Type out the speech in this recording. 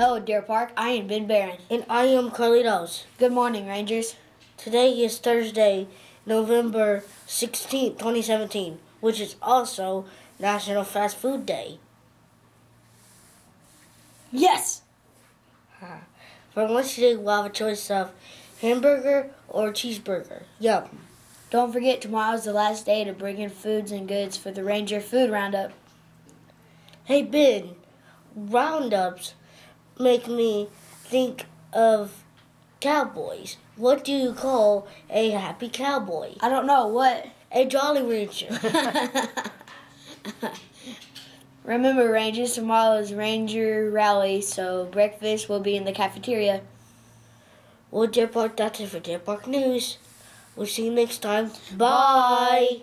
Hello, Deer Park. I am Ben Barron. And I am Carlitos. Good morning, Rangers. Today is Thursday, November 16th, 2017, which is also National Fast Food Day. Yes! For lunch today, we'll have a choice of hamburger or cheeseburger. Yum. Don't forget, tomorrow's the last day to bring in foods and goods for the Ranger Food Roundup. Hey, Ben, roundups make me think of cowboys. What do you call a happy cowboy? I don't know, what? A Jolly Rancher. Remember, Rangers, tomorrow is Ranger Rally, so breakfast will be in the cafeteria. well, Deer Park, that's it for Deer Park News. We'll see you next time. Bye. Bye.